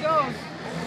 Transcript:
goes.